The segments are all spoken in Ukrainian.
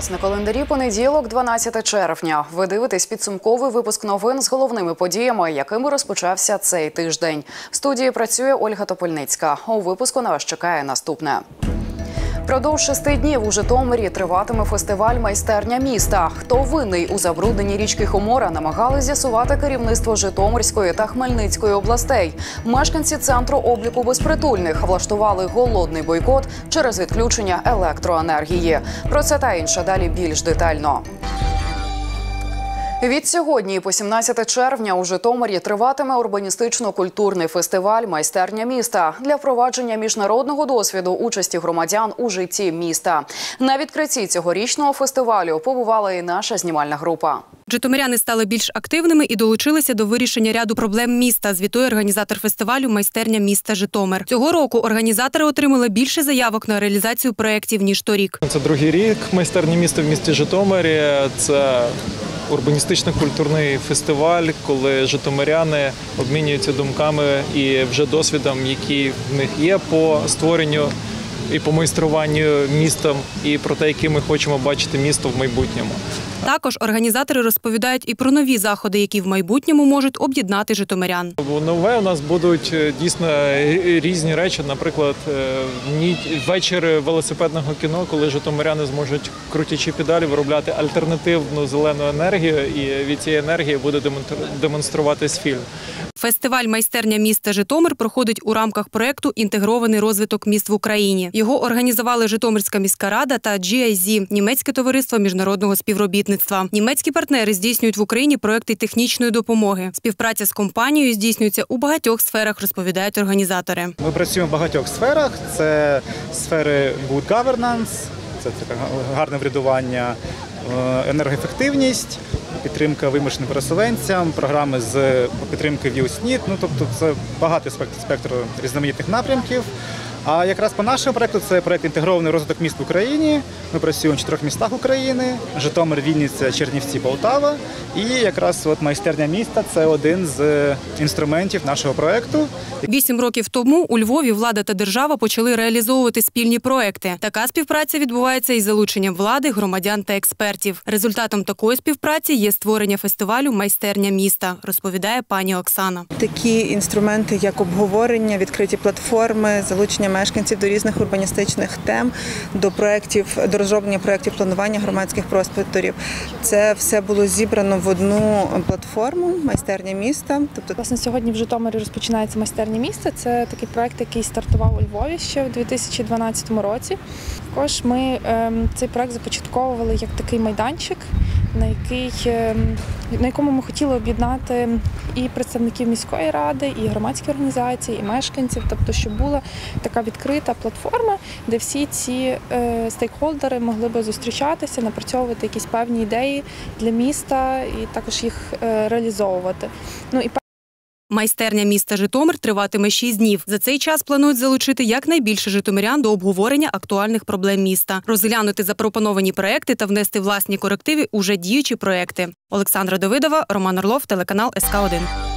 Вас на календарі понеділок, 12 червня. Ви дивитесь підсумковий випуск новин з головними подіями, якими розпочався цей тиждень. В студії працює Ольга Топольницька. У випуску на вас чекає наступне. Продовж шести днів у Житомирі триватиме фестиваль майстерня міста. Хто винний у забрудненні річки Хомора, намагали з'ясувати керівництво Житомирської та Хмельницької областей. Мешканці центру обліку безпритульних влаштували голодний бойкот через відключення електроенергії. Про це та інше далі більш детально. Від сьогодні по 17 червня у Житомирі триватиме урбаністично-культурний фестиваль Майстерня міста для впровадження міжнародного досвіду участі громадян у житті міста. На відкритті цьогорічного фестивалю побувала і наша знімальна група. Житомиряни стали більш активними і долучилися до вирішення ряду проблем міста. Звітує організатор фестивалю Майстерня міста Житомир. Цього року організатори отримали більше заявок на реалізацію проєктів ніж торік. Це другий рік майстерні міста в місті Житомирі. Це урбаністично-культурний фестиваль, коли житомиряни обмінюються думками і вже досвідом, який в них є по створенню і по майструванню містом, і про те, яке ми хочемо бачити місто в майбутньому. Також організатори розповідають і про нові заходи, які в майбутньому можуть об'єднати житомирян. Нове у нас будуть е, дійсно різні речі. Наприклад, е, вечір велосипедного кіно, коли житомиряни зможуть крутячі педалі виробляти альтернативну зелену енергію, і від цієї енергії буде демонструватись фільм. Фестиваль Майстерня міста Житомир проходить у рамках проєкту Інтегрований розвиток міст в Україні. Його організували Житомирська міська рада та GIZ – німецьке товариство міжнародного співробітництва. Німецькі партнери здійснюють в Україні проекти технічної допомоги. Співпраця з компанією здійснюється у багатьох сферах, розповідають організатори. Ми працюємо в багатьох сферах. Це сфери good governance, це гарне врядування, е, енергоефективність, підтримка вимушеним переселенцям, програми з підтримки ВІУСНІТ. Ну тобто це багатий спектр, спектр різноманітних напрямків. А якраз по нашому проекту це проект інтегрований розвиток міст в Україні. Ми працюємо в чотирьох містах України: Житомир, Вінниця, Чернівці, Полтава. І якраз от майстерня міста це один з інструментів нашого проекту. Вісім років тому у Львові влада та держава почали реалізовувати спільні проекти. Така співпраця відбувається із залученням влади, громадян та експертів. Результатом такої співпраці є створення фестивалю Майстерня міста, розповідає пані Оксана. Такі інструменти, як обговорення, відкриті платформи, залучення мешканців до різних урбаністичних тем, до проєктів, до розроблення проєктів планування громадських просторів. Це все було зібрано в одну платформу майстерня міста. Тобто Власне, сьогодні в Житомирі розпочинається майстерня міста. Це такий проект, який стартував у Львові ще в 2012 році. Також ми ем, цей проект започатковували як такий майданчик, на який ем, на якому ми хотіли об'єднати і представників міської ради, і громадські організації, і мешканців, тобто, щоб була така відкрита платформа, де всі ці е, стейкхолдери могли би зустрічатися, напрацьовувати якісь певні ідеї для міста і також їх е, реалізовувати. Ну і Майстерня міста Житомир триватиме 6 днів. За цей час планують залучити якнайбільше житомирян до обговорення актуальних проблем міста, розглянути запропоновані проекти та внести власні корективи уже діючі проекти. Олександра Давидова, Роман Орлов, телеканал СК 1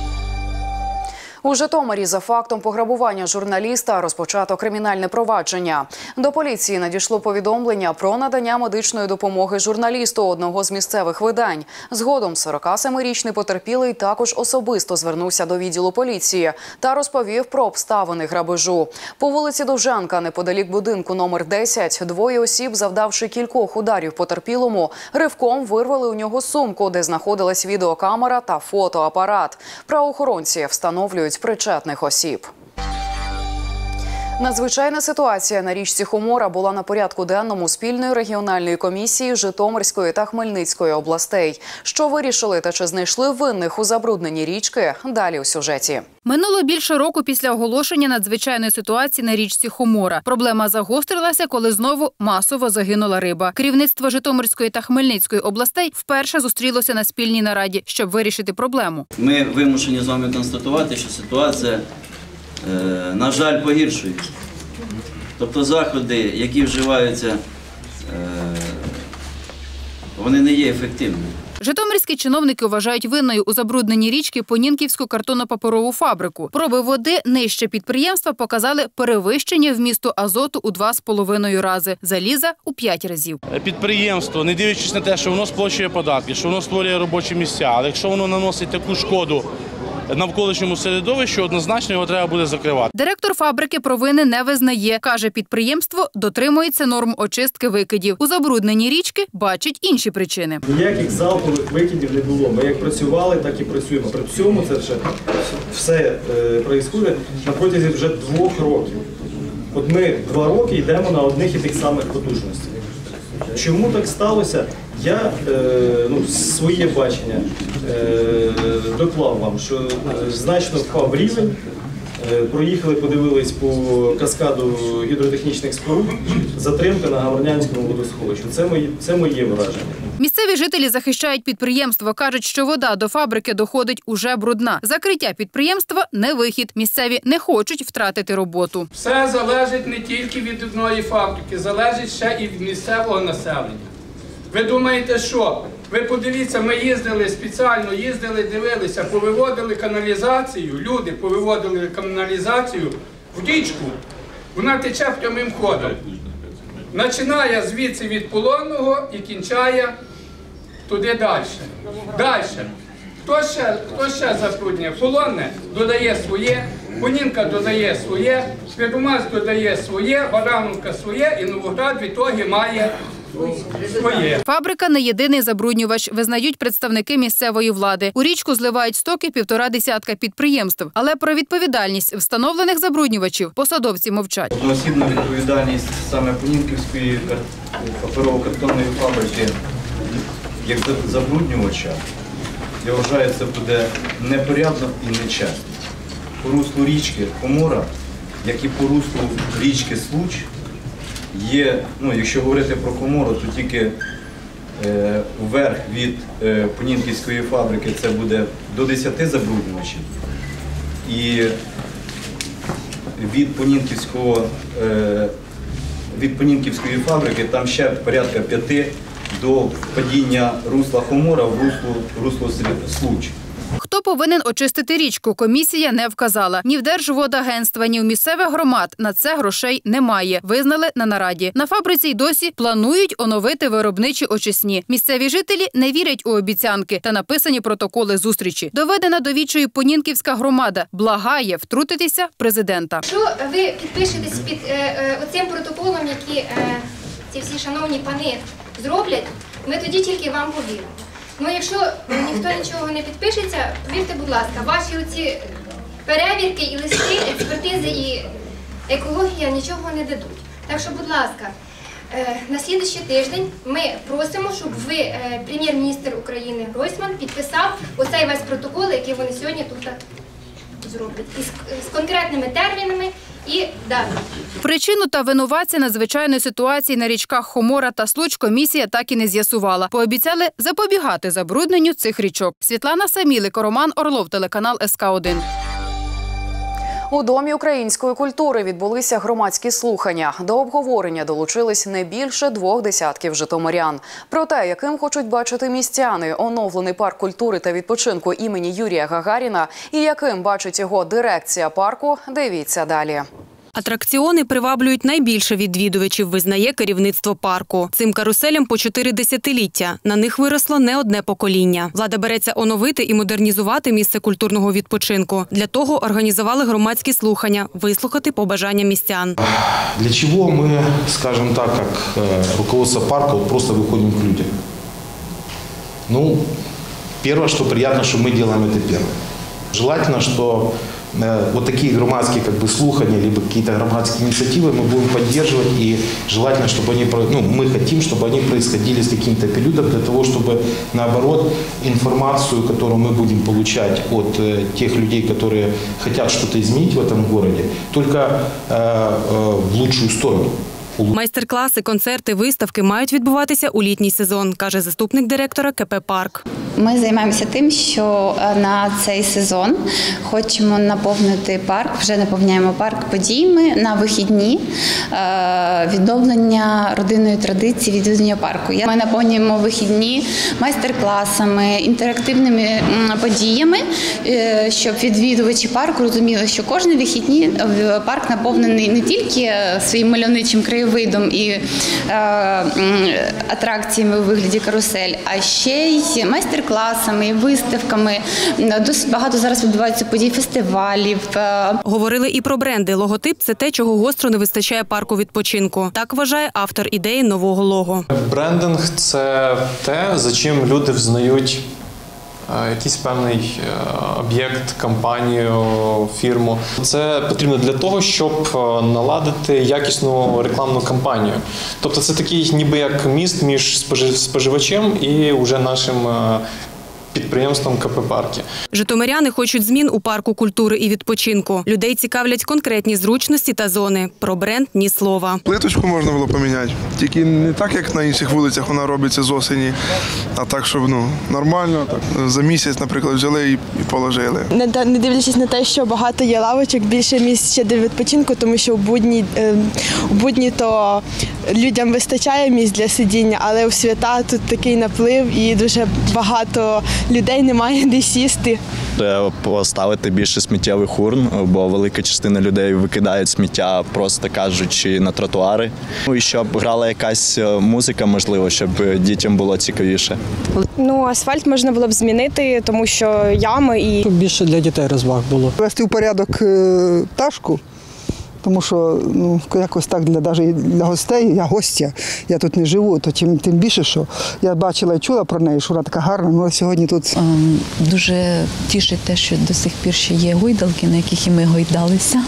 У Житомирі за фактом пограбування журналіста розпочато кримінальне провадження. До поліції надійшло повідомлення про надання медичної допомоги журналісту одного з місцевих видань. Згодом 47-річний потерпілий також особисто звернувся до відділу поліції та розповів про обставини грабежу. По вулиці Довженка, неподалік будинку номер 10, двоє осіб, завдавши кількох ударів потерпілому, ривком вирвали у нього сумку, де знаходилась відеокамера та фотоапарат. Правоохоронці встановлюють причетних осіб. Надзвичайна ситуація на річці Хомора була на порядку денному спільної регіональної комісії Житомирської та Хмельницької областей. Що вирішили та чи знайшли винних у забрудненні річки? Далі у сюжеті. Минуло більше року після оголошення надзвичайної ситуації на річці Хомора. Проблема загострилася, коли знову масово загинула риба. Керівництво Житомирської та Хмельницької областей вперше зустрілося на спільній нараді, щоб вирішити проблему. Ми вимушені з вами констатувати, що ситуація, на жаль, погіршується. Тобто заходи, які вживаються, е, вони не є ефективними. Житомирські чиновники вважають винною у забрудненні річки Понінківську картонно-паперову фабрику. Проби води нижче підприємства показали перевищення вмісту азоту у 2,5 рази, заліза у 5 разів. підприємство, не дивлячись на те, що воно сплачує податки, що воно створює робочі місця, але якщо воно наносить таку шкоду навколишньому середовищу, однозначно його треба буде закривати. Директор фабрики провини не визнає. Каже, підприємство дотримується норм очистки викидів. У забрудненні річки бачить інші причини. Ніяких залпових викидів не було. Ми як працювали, так і працюємо. При цьому це все, все е, проїсходить на протязі вже двох років. От ми два роки йдемо на одних і тих самих потужностях. Чому так сталося? Я е, ну, своє бачення е, доклав вам, що е, значно впав рівень. Е, Проїхали, подивились по каскаду гідротехнічних споруд, затримка на Гаврнянському водосховищі. Це моє, це моє враження. Місцеві жителі захищають підприємство. кажуть, що вода до фабрики доходить уже брудна. Закриття підприємства не вихід. Місцеві не хочуть втратити роботу. Все залежить не тільки від одної фабрики, залежить ще і від місцевого населення. Ви думаєте, що? Ви подивіться, ми їздили спеціально, їздили, дивилися, повиводили каналізацію, люди повиводили каналізацію в річку. Вона тече прямим ходом. Починає звідси від полонного і кінчає туди далі. Далі. Хто ще, хто ще забруднює? Полонне додає своє, Понінка додає своє, Святомаз додає своє, Барановка своє і Новоград в ітогі має своє. Фабрика не єдиний забруднювач, визнають представники місцевої влади. У річку зливають стоки півтора десятка підприємств. Але про відповідальність встановлених забруднювачів посадовці мовчать. Одноосібна відповідальність саме Понінківської паперово-картонної фабрики як за- забруднювача, я вважаю, це буде непорядно і нечесно. По руслу річки Комора, як і по руслу річки Случ, є, ну, якщо говорити про Комору, то тільки е, вверх від е, Понінківської фабрики це буде до 10 забруднювачів. І від Понінківського е, від Понінківської фабрики там ще порядка п'яти до впадіння русла Хомора в русло, русло Случ. Хто повинен очистити річку? Комісія не вказала. Ні в Держводагентства, ні в місцевих громад на це грошей немає. Визнали на нараді. На фабриці й досі планують оновити виробничі очисні. Місцеві жителі не вірять у обіцянки та написані протоколи зустрічі. Доведена до відчою Понінківська громада благає втрутитися президента. Якщо ви підпишетесь під е, е, оцим протоколом, які е, ці всі шановні пани зроблять, ми тоді тільки вам повіримо. Ну якщо ніхто нічого не підпишеться, повірте, будь ласка, ваші оці перевірки і листи, експертизи і екологія нічого не дадуть. Так що, будь ласка, е, на слідуючий тиждень ми просимо, щоб ви, е, прем'єр-міністр України Гройсман, підписав оцей весь протокол, який вони сьогодні тут зроблять, із з конкретними термінами і да Причину та винуватця надзвичайної ситуації на річках Хомора та Случ комісія так і не з'ясувала. Пообіцяли запобігати забрудненню цих річок. Світлана Самілик, Роман Орлов, телеканал СК 1 У домі української культури відбулися громадські слухання. До обговорення долучились не більше двох десятків житомирян. Про те, яким хочуть бачити містяни, оновлений парк культури та відпочинку імені Юрія Гагаріна і яким бачить його дирекція парку. Дивіться далі. Атракціони приваблюють найбільше відвідувачів, визнає керівництво парку. Цим каруселям по чотири десятиліття. На них виросло не одне покоління. Влада береться оновити і модернізувати місце культурного відпочинку. Для того організували громадські слухання, вислухати побажання містян. Для чего мы, скажем так, как э, руководство парка, вот просто выходим к людям? Ну, первое, что приятно, что мы делаем это первое. Желательно, что э, вот такие громадские как бы слухания, либо какие-то громадские инициативы мы будем поддерживать, и желательно, чтобы они, ну, мы хотим, чтобы они происходили с каким-то периодом для того, чтобы, наоборот, информацию, которую мы будем получать от э, тех людей, которые хотят что-то изменить в этом городе, только э, э, в лучшую сторону. Майстер-класи, концерти, виставки мають відбуватися у літній сезон, каже заступник директора КП Парк. Ми займаємося тим, що е, на цей сезон хочемо наповнити парк, вже наповняємо парк подіями на вихідні е, відновлення родинної традиції відвідування парку. Ми наповнюємо вихідні майстер-класами, інтерактивними подіями, е, щоб відвідувачі парку розуміли, що кожні вихідні парк наповнений не тільки своїм мальовничим краєвидом і е, атракціями у вигляді карусель, а ще й майстер-класами, і виставками. Досить багато зараз відбувається подій фестивалів. е, Говорили і про бренди. Логотип це те, чого гостро не вистачає парку відпочинку. Так вважає автор ідеї нового лого. Брендинг це те, за чим люди взнають якийсь певний е, об'єкт, компанію, фірму. Це потрібно для того, щоб е, наладити якісну рекламну кампанію. Тобто це такий ніби як міст між спожи- споживачем і уже нашим е, підприємством КП Парки. Житомиряни хочуть змін у парку культури і відпочинку. Людей цікавлять конкретні зручності та зони. Про бренд ні слова. Плиточку можна було поміняти. Тільки не так, як на інших вулицях вона робиться з осені, а так, щоб ну, нормально. Так. За місяць, наприклад, взяли і, положили. Не, да- не дивлячись на те, що багато є лавочок, більше місць ще для відпочинку, тому що у будні, е, у будні то людям вистачає місць для сидіння, але у свята тут такий наплив і дуже багато людей немає де сісти. Треба поставити більше сміттєвих урн, бо велика частина людей викидають сміття, просто кажучи, на тротуари. Ну і щоб грала якась е, музика, можливо, щоб дітям було цікавіше. Ну, асфальт можна було б змінити, тому що ями і Щоб більше для дітей розваг було. Вести в порядок е, пташку, тому що ну, якось так для, навіть для гостей, я гостя, я тут не живу, то тим, тим більше, що я бачила і чула про неї, що вона така гарна, ну а сьогодні тут. Дуже тішить те, що до сих пір ще є гойдалки, на яких і ми гойдалися.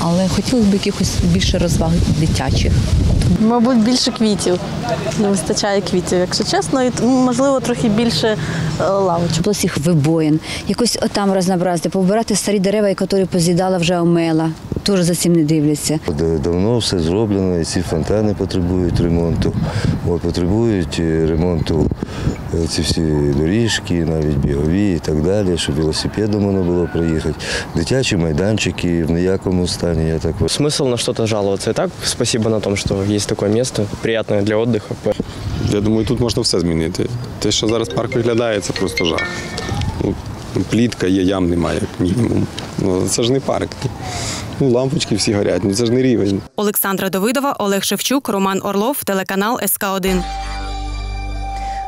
Але хотілося б якихось більше розваг дитячих. Мабуть, більше квітів. Не вистачає квітів, якщо чесно, і ну, можливо трохи більше е, лавочок. Їх вибоїн, якось отам разнообразити, повибирати старі дерева, які поз'їдала вже омела. Теж за цим не дивляться. Давно все зроблено, і ці фонтани потребують ремонту. От, потребують е, ремонту е, ці всі доріжки, навіть бігові і так далі, щоб велосипедом можна було проїхати. Дитячі майданчики в ніякому стані. Я так Смысл на что-то жаловаться. И так спасибо на том, что есть такое место, приятное для отдыха. Я думаю, тут можна все змінити. Те, що зараз парк виглядає, це просто жах. Ну, плітка є, ям немає, як мінімум. Ну, це ж не парк. Ну, лампочки всі горять, ну це ж не рівень. Олександра Давидова, Олег Шевчук, Роман Орлов, телеканал СК 1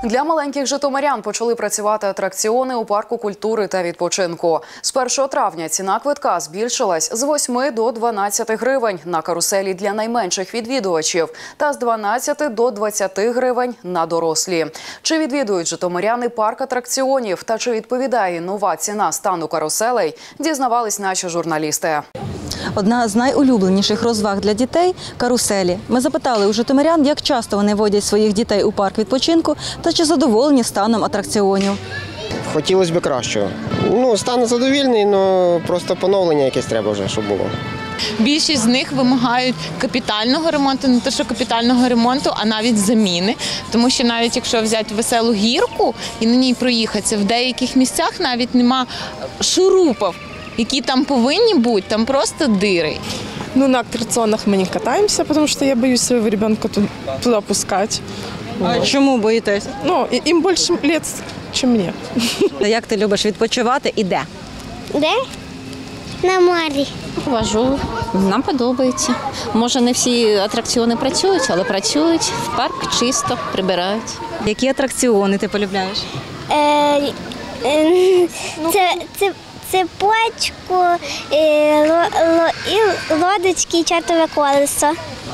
Для маленьких житомирян почали працювати атракціони у парку культури та відпочинку. З 1 травня ціна квитка збільшилась з 8 до 12 гривень на каруселі для найменших відвідувачів та з 12 до 20 гривень на дорослі. Чи відвідують житомиряни парк атракціонів та чи відповідає нова ціна стану каруселей, дізнавались наші журналісти. Одна з найулюбленіших розваг для дітей каруселі. Ми запитали у житомирян, як часто вони водять своїх дітей у парк відпочинку та чи задоволені станом атракціонів. Хотілося б кращого. Ну, стан задовільний, але просто поновлення якесь треба вже, щоб було. Більшість з них вимагають капітального ремонту, не те, що капітального ремонту, а навіть заміни. Тому що навіть якщо взяти веселу гірку і на ній проїхатися, в деяких місцях навіть нема шурупів, які там повинні бути, там просто дири. Ну, на аттракционах мы не катаемся, потому что я боюсь своего ребенка ту- туда пускать. А чому боїтесь? Ну, им больше лет, чем мне. Як ти любиш відпочивати і де? Де? На морі. Вожу, нам подобається. Може, не всі атракціони працюють, але працюють. В парк чисто прибирають. Які атракціони ти полюбляєш? Е, е, це, це, цепочку, е, ло, ло, і лодочки, і чортове колесо.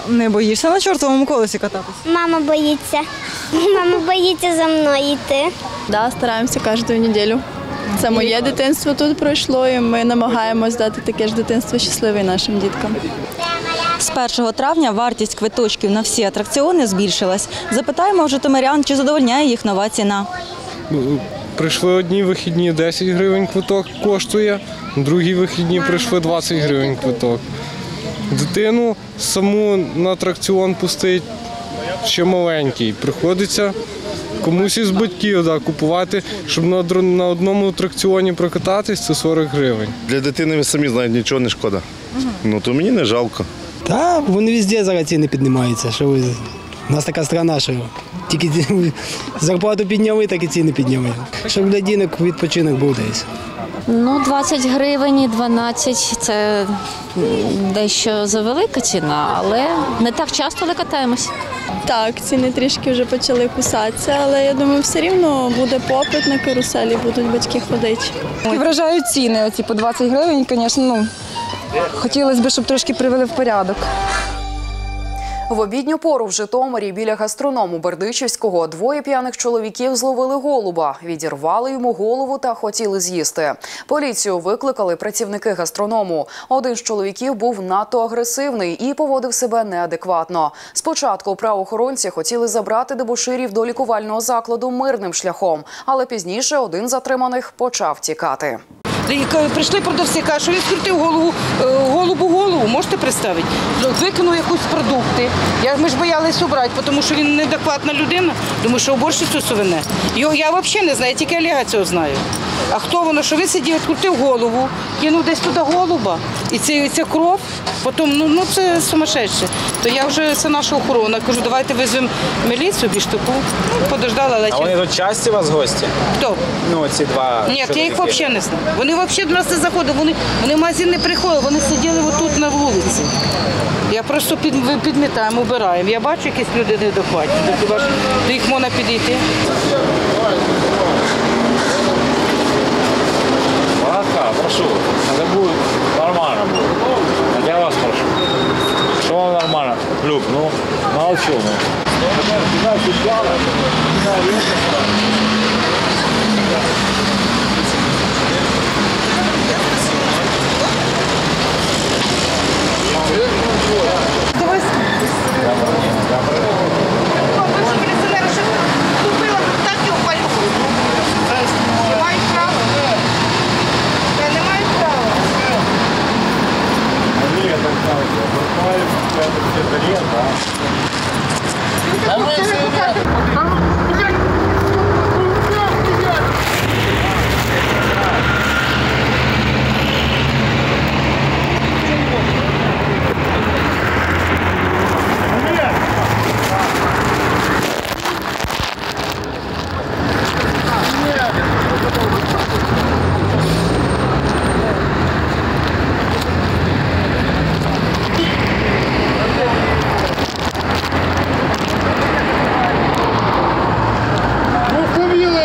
Не боїшся на чортовому колесі кататися? Мама боїться. Мама боїться за мною йти. Да, стараємося кожну неділю. Це моє дитинство тут пройшло, і ми намагаємось дати таке ж дитинство щасливе нашим діткам. З 1 травня вартість квиточків на всі атракціони збільшилась. Запитаємо у житомирян, чи задовольняє їх нова ціна. Прийшли одні вихідні 10 гривень квиток коштує, другі вихідні прийшли 20 гривень квиток. Дитину саму на атракціон пустить ще маленький. Приходиться комусь із батьків да, купувати, щоб на, на одному атракціоні прокататись, це 40 гривень. Для дитини ви самі знаєте, нічого не шкода. Ну то мені не жалко. Та вони везде зараз ціни піднімаються. Що ви... У нас така страна, що тільки зарплату підняли, так і ціни підняли. Щоб для дінок відпочинок був десь. Ну, 20 гривень, і 12 це дещо завелика ціна, але не так часто але катаємось. Так, ціни трішки вже почали кусатися, але я думаю, все рівно буде попит на каруселі, будуть батьки ходити. Вражають ціни, оці по 20 гривень, звісно, ну, хотілося б, щоб трошки привели в порядок. В обідню пору в Житомирі біля гастроному Бердичівського двоє п'яних чоловіків зловили голуба, відірвали йому голову та хотіли з'їсти. Поліцію викликали працівники гастроному. Один з чоловіків був надто агресивний і поводив себе неадекватно. Спочатку правоохоронці хотіли забрати дебоширів до лікувального закладу мирним шляхом, але пізніше один затриманих почав тікати. Прийшли продавці, кажуть, що він скрутив голову, е, голубу голову, можете представити? Викинув якусь продукти. Я, ми ж боялися обрати, тому що він неадекватна людина, тому що уборщицю совине. Його я взагалі не знаю, тільки Олега цього знаю. А хто воно, що він сидів, відкрутив голову, кинув десь туди голуба, і це, ця кров, потім, ну, ну це сумасшедше. То я вже, це наша охорона, кажу, давайте визвемо міліцію, більш таку. Ну, подождала, але А вони тут часті у вас гості? Хто? Ну, ці два. Ні, я їх взагалі не знаю. Вони взагалі до нас не заходили, вони, вони в магазин не приходили, вони сиділи отут на вулиці. Я просто під, підмітаємо, убираємо. Я бачу, якісь люди недохватні. До, до їх можна підійти. Ласка, прошу, это будет нормально. Я вас прошу. Что вам нормально? Люб, ну, молчу, ну. Ну, фамилия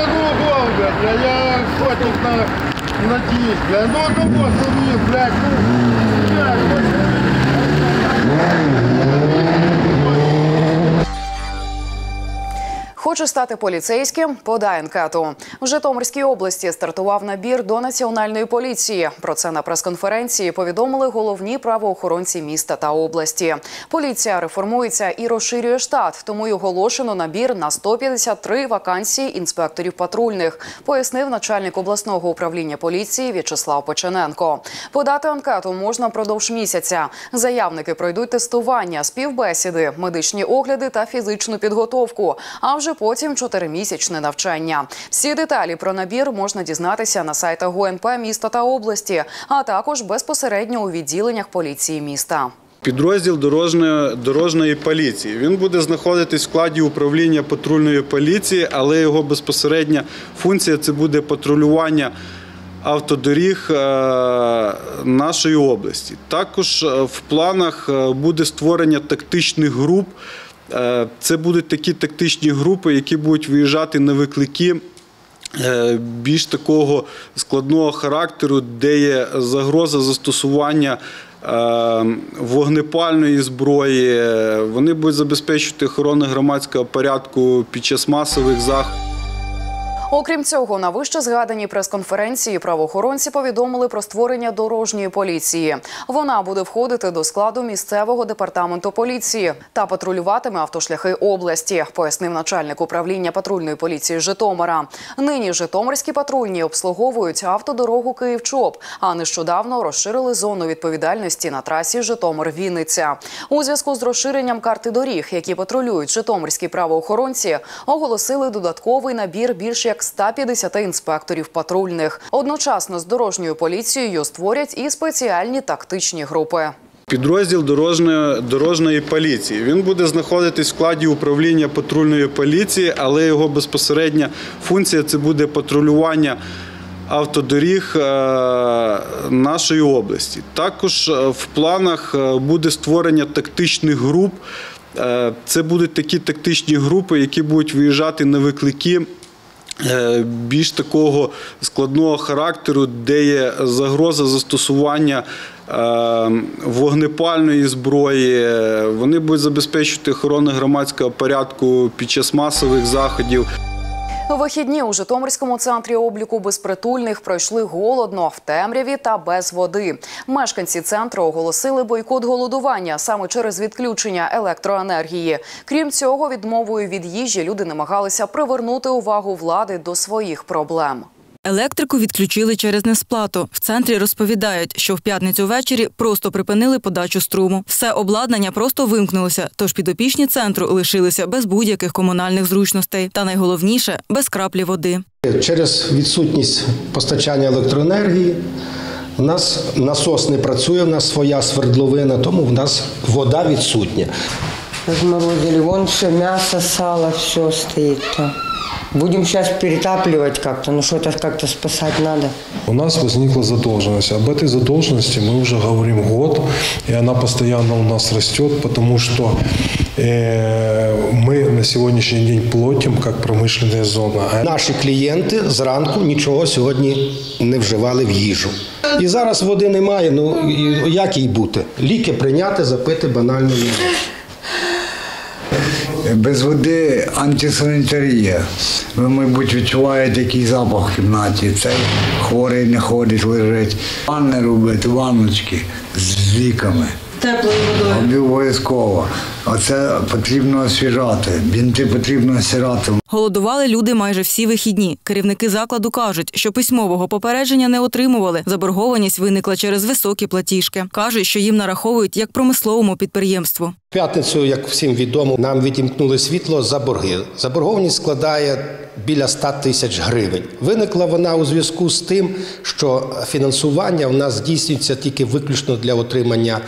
одного блядь, я, я охотник на, на дичь, блядь. Ну, одного фамилия, блядь, ну, блядь, Хоче стати поліцейським? Подай анкету. В Житомирській області стартував набір до національної поліції. Про це на прес-конференції повідомили головні правоохоронці міста та області. Поліція реформується і розширює штат, тому й оголошено набір на 153 вакансії інспекторів патрульних, пояснив начальник обласного управління поліції В'ячеслав Печененко. Подати анкету можна впродовж місяця. Заявники пройдуть тестування, співбесіди, медичні огляди та фізичну підготовку. А вже потім чотиримісячне навчання. Всі деталі про набір можна дізнатися на сайтах ГУНП міста та області, а також безпосередньо у відділеннях поліції міста. Підрозділ дорожньої, дорожньої поліції. Він буде знаходитись в складі управління патрульної поліції, але його безпосередня функція це буде патрулювання автодоріг е, нашої області. Також е, в планах е, буде створення тактичних груп. Е, Це будуть такі тактичні групи, які будуть виїжджати на виклики е, більш такого складного характеру, де є загроза застосування е, вогнепальної зброї. Вони будуть забезпечувати охорону громадського порядку під час масових заходів. Окрім цього, на вище згаданій прес-конференції правоохоронці повідомили про створення дорожньої поліції. Вона буде входити до складу місцевого департаменту поліції та патрулюватиме автошляхи області, пояснив начальник управління патрульної поліції Житомира. Нині Житомирські патрульні обслуговують автодорогу Київ-Чоп, а нещодавно розширили зону відповідальності на трасі Житомир-Вінниця. У зв'язку з розширенням карти доріг, які патрулюють житомирські правоохоронці, оголосили додатковий набір більш як 150 інспекторів патрульних. Одночасно з дорожньою поліцією створять і спеціальні тактичні групи. Підрозділ дорожньої, дорожньої поліції. Він буде знаходитись в складі управління патрульної поліції, але його безпосередня функція це буде патрулювання автодоріг е, нашої області. Також е, в планах е, буде створення тактичних груп. Це будуть такі тактичні групи, які будуть виїжджати на виклики більш такого складного характеру, де є загроза застосування е, вогнепальної зброї. Вони будуть забезпечувати охорону громадського порядку під час масових заходів. Вихідні у Житомирському центрі обліку безпритульних пройшли голодно, в темряві та без води. Мешканці центру оголосили бойкот голодування саме через відключення електроенергії. Крім цього, відмовою від їжі люди намагалися привернути увагу влади до своїх проблем. Електрику відключили через несплату. В центрі розповідають, що в п'ятницю ввечері просто припинили подачу струму. Все обладнання просто вимкнулося, тож підопічні центру лишилися без будь-яких комунальних зручностей. Та найголовніше без краплі води. Через відсутність постачання електроенергії у нас насос не працює, у нас своя свердловина, тому в нас вода відсутня. Разморозили. Вон все, мясо, сало, все стоит там. Будем сейчас перетапливать как-то, ну что-то как-то спасать надо. У нас возникла задолженность. Об этой задолженности мы уже говорим год, и она постоянно у нас растет, потому что э, мы на сегодняшний день платим как промышленная зона. А Наші клієнти зранку нічого сьогодні не вживали в їжу. І зараз води немає. Ну і як їй бути? Ліки прийняти, запити банально не можна. Без води антисанітарія. Ви, мабуть, відчуваєте який запах в кімнаті. Цей хворий не ходить, лежить. Ванни робити, ванночки з ліками. Теплою водою. Обов'язково. Оце потрібно освіжати. Бінти потрібно осирати. Голодували люди майже всі вихідні. Керівники закладу кажуть, що письмового попередження не отримували. Заборгованість виникла через високі платіжки. кажуть, що їм нараховують як промисловому підприємству. В П'ятницю, як всім відомо, нам відімкнули світло за борги. Заборгованість складає біля 100 тисяч гривень. Виникла вона у зв'язку з тим, що фінансування в нас здійснюється тільки виключно для отримання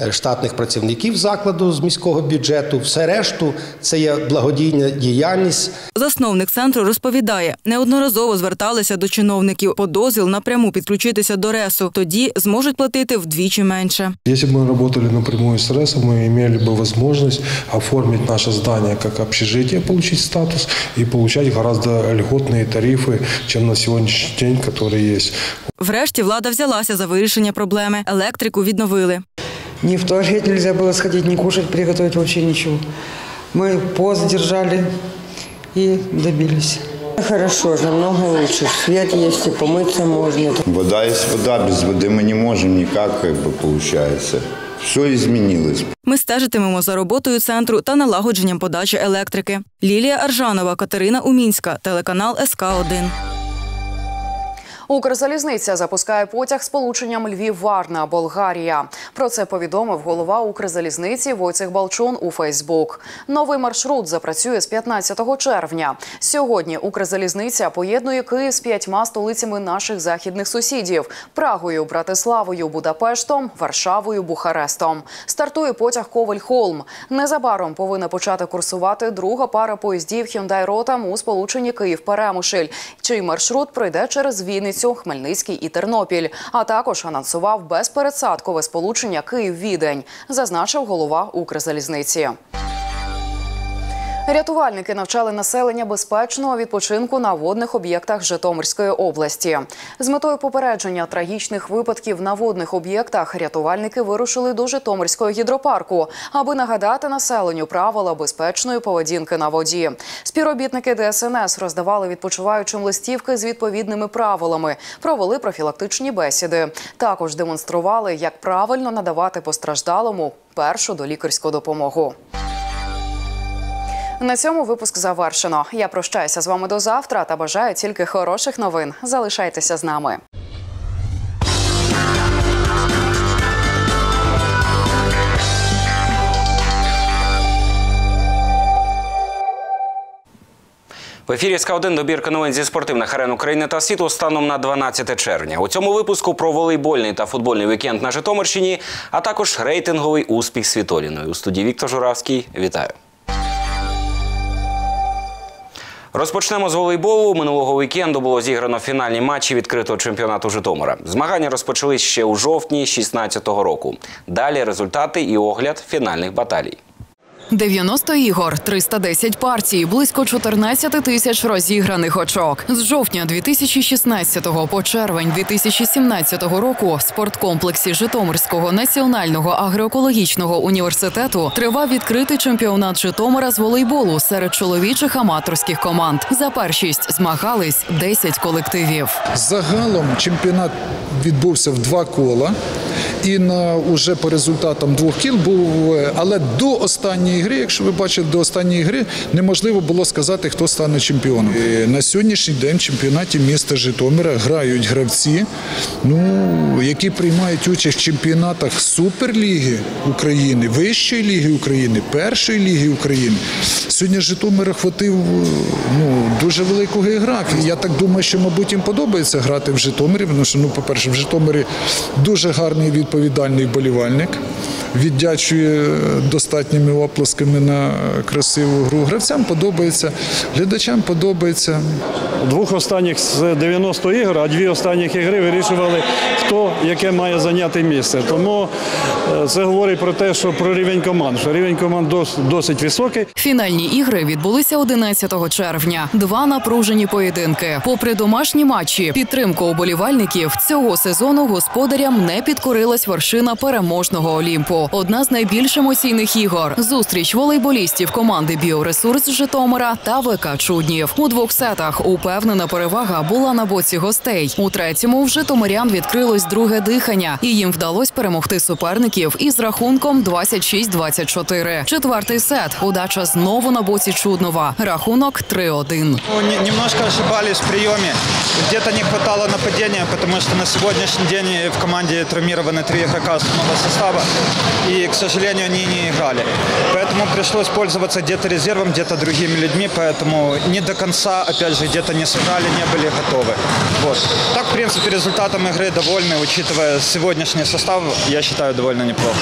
е, штатних працівників закладу з міського бюджету. Все решту це є благодійна діяльність. Засновник центру розповідає, неодноразово зверталися до чиновників по дозвіл напряму підключитися до РЕСу. Тоді зможуть платити вдвічі менше. Если бы мы работали напрямую с РЭСом, мы имели бы возможность оформить наше здание как общежитие, получить статус и получать гораздо льготные тарифы, чем на сегодняшний день, которые есть. Врешті влада взялася за вирішення проблеми. Електрику відновили. Ни в туалет нельзя было сходить, ни кушать, приготовить, вообще ничего. Мы пост держали и добились. Хорошо, намного лучше. Свет есть, и помыться можно. Вода есть вода, без воды мы не можем никак, как бы получается. Все змінилось. Ми стежитимемо за роботою центру та налагодженням подачі електрики. Лілія Аржанова, Катерина Умінська, телеканал СК 1 Укрзалізниця запускає потяг з полученням Львів-Варна, Болгарія. Про це повідомив голова Укрзалізниці Войцех Балчун у Фейсбук. Новий маршрут запрацює з 15 червня. Сьогодні Укрзалізниця поєднує Київ з п'ятьма столицями наших західних сусідів: Прагою, Братиславою, Будапештом, Варшавою, Бухарестом. Стартує потяг Коваль-Холм. Незабаром повинна почати курсувати друга пара поїздів Hyundai Rotam у сполученні Київ-Перемишль, чий маршрут пройде через Вінницю, Хмельницький і Тернопіль. А також анонсував безпередсадкове сполучення Київ-Відень, зазначив голова Укрзалізниці. Рятувальники навчали населення безпечного відпочинку на водних об'єктах Житомирської області. З метою попередження трагічних випадків на водних об'єктах рятувальники вирушили до Житомирського гідропарку, аби нагадати населенню правила безпечної поведінки на воді. Співробітники ДСНС роздавали відпочиваючим листівки з відповідними правилами, провели профілактичні бесіди. Також демонстрували, як правильно надавати постраждалому першу долікарську допомогу. На цьому випуск завершено. Я прощаюся з вами до завтра та бажаю тільки хороших новин. Залишайтеся з нами. В ефірі СК 1 добірка новин зі спортивних арен України та світу станом на 12 червня. У цьому випуску про волейбольний та футбольний вікенд на Житомирщині, а також рейтинговий успіх Світоліної. У студії Віктор Журавський. Вітаю. Розпочнемо з волейболу. Минулого вікенду було зіграно фінальні матчі відкритого чемпіонату Житомира. Змагання розпочались ще у жовтні 2016 року. Далі результати і огляд фінальних баталій. 90 ігор, 310 партій, близько 14 тисяч розіграних очок. З жовтня 2016 по червень 2017 року в спорткомплексі Житомирського національного агроекологічного університету тривав відкритий чемпіонат Житомира з волейболу серед чоловічих аматорських команд. За першість змагались 10 колективів. Загалом чемпіонат відбувся в два кола. І на уже по результатам двох кіл був, але до останньої гри, якщо ви бачите, до останньої гри неможливо було сказати, хто стане чемпіоном. І на сьогоднішній день в чемпіонаті міста Житомира грають гравці, ну які приймають участь в чемпіонатах Суперліги України, Вищої ліги України, Першої ліги України. Сьогодні Житомир охватив е, ну, дуже велику географію. Я так думаю, що, мабуть, їм подобається грати в Житомирі, тому що, ну, по-перше, в Житомирі дуже гарний відповідальний болівальник. Віддячує е, достатніми оплесками на красиву гру. Гравцям подобається, глядачам подобається. Двох останніх з 90 ігор, а дві останніх ігри вирішували, хто яке має зайняти місце. Тому е, це говорить про те, що про рівень команд, що рівень команд досить високий. Фінальні ігри відбулися 11 червня. Два напружені поєдинки. Попри домашні матчі, підтримку уболівальників цього сезону господарям не підкорилась вершина переможного Олімпу. Одна з найбільш емоційних ігор зустріч волейболістів команди Біоресурс Житомира та ВК Чуднів. У двох сетах упевнена перевага була на боці гостей. У третьому в Житомирян відкрилось друге дихання, і їм вдалося перемогти суперників із рахунком 26-24. Четвертий сет. Удача знову на боці Чуднова. Рахунок 3-1. Ну, не- немножко ошибались в приеме. Где-то не хватало нападения, потому что на сегодняшний день в команде травмированы три игрока основного состава. И, к сожалению, они не играли. Поэтому пришлось пользоваться где-то резервом, где-то другими людьми. Поэтому не до конца, опять же, где-то не сыграли, не были готовы. Вот. Так, в принципе, результатом игры довольны, учитывая сегодняшний состав, я считаю, довольно неплохо.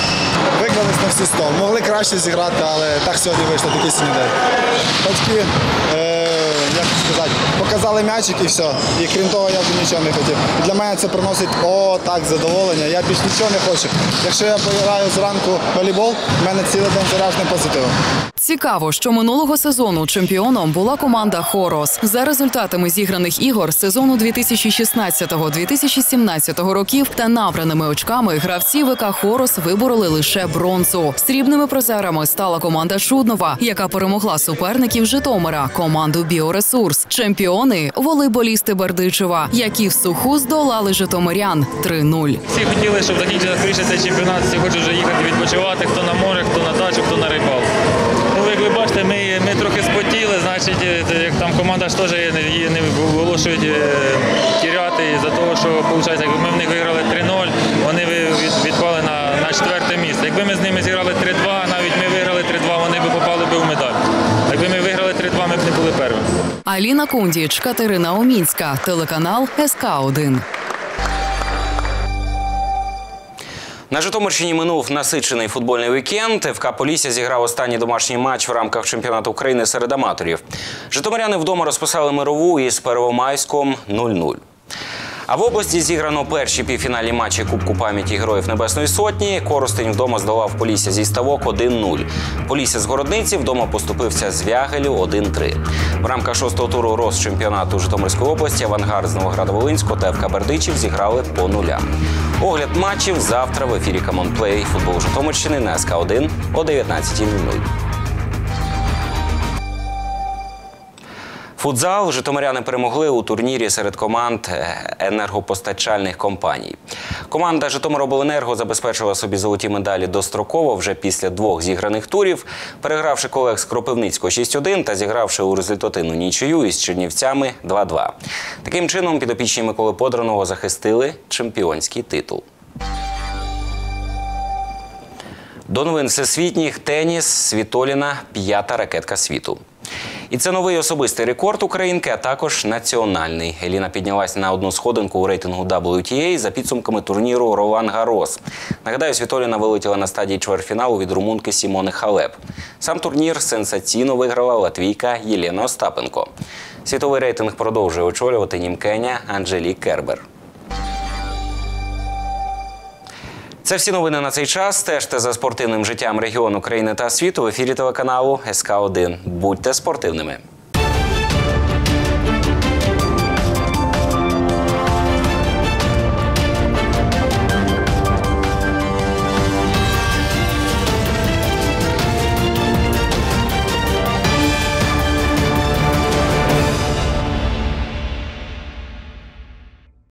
Виклались на всі 100. Могли краще зіграти, але так сьогодні вийшло такий сьогодні день. Батьки, е, як сказати, показали м'ячик і все. І крім того, я вже нічого не хотів. Для мене це приносить о, так, задоволення. Я більш нічого не хочу. Якщо я пограю зранку волейбол, в мене цілий день заряджений позитивом. Цікаво, що минулого сезону чемпіоном була команда Хорос. За результатами зіграних ігор сезону 2016-2017 років та набраними очками гравці ВК Хорос вибороли лише бронзу. Срібними призерами стала команда Чуднова, яка перемогла суперників Житомира, команду Біоресурс. Чемпіони волейболісти Бердичева, які в суху здолали Житомирян 3-0. Всі хотіли, щоб закінчився цей чемпіонат, всі хочуть вже їхати відпочивати, хто на море, хто на дачу, хто на рибалку. Ну, як ви бачите, ми, ми трохи спотіли, значить, е, як там команда ж теж її не виголошують е, тіряти за того, що виходить, якби ми в них виграли 3-0, вони відпали на, на четверте місце. Якби ми з ними зіграли 3-2, навіть ми виграли 3-2, вони б попали б в медаль. Якби ми виграли 3-2, ми б не були первими. Аліна Кундіч, Катерина Омінська, телеканал СК 1 На Житомирщині минув насичений футбольний вікенд. ФК Полісся зіграв останній домашній матч в рамках чемпіонату України серед аматорів. Житомиряни вдома розписали мирову із Первомайськом 0-0. А в області зіграно перші півфінальні матчі Кубку пам'яті Героїв Небесної Сотні. Коростень вдома здолав Полісся зі ставок 1-0. Полісся з Городниці вдома поступився Звягелю 1-3. В рамках шостого туру Росчемпіонату Житомирської області Авангард з Новограда-Волинського та ФК Бердичів зіграли по нулям. Огляд матчів завтра в ефірі Come on play football Житомирщини на СК 1 о 19.00. Футзал житомиряни перемогли у турнірі серед команд е, енергопостачальних компаній. Команда Житомиробленерго забезпечила собі золоті медалі достроково вже після двох зіграних турів, перегравши колег з Кропивницького 6-1 та зігравши у результативну нічию із Чернівцями 2-2. Таким чином, підопічні Миколи Подраного захистили чемпіонський титул. До новин всесвітніх теніс Світоліна п'ята ракетка світу. І це новий особистий рекорд українки, а також національний. Еліна піднялась на одну сходинку у рейтингу WTA за підсумками турніру Ролан Гарос. Нагадаю, Світоліна вилетіла на стадії чвертьфіналу від румунки Сімони Халеп. Сам турнір сенсаційно виграла латвійка Єлена Остапенко. Світовий рейтинг продовжує очолювати німкеня Анджелік Кербер. Це всі новини на цей час. Стежте за спортивним життям регіону країни та світу в ефірі телеканалу СК 1 Будьте спортивними.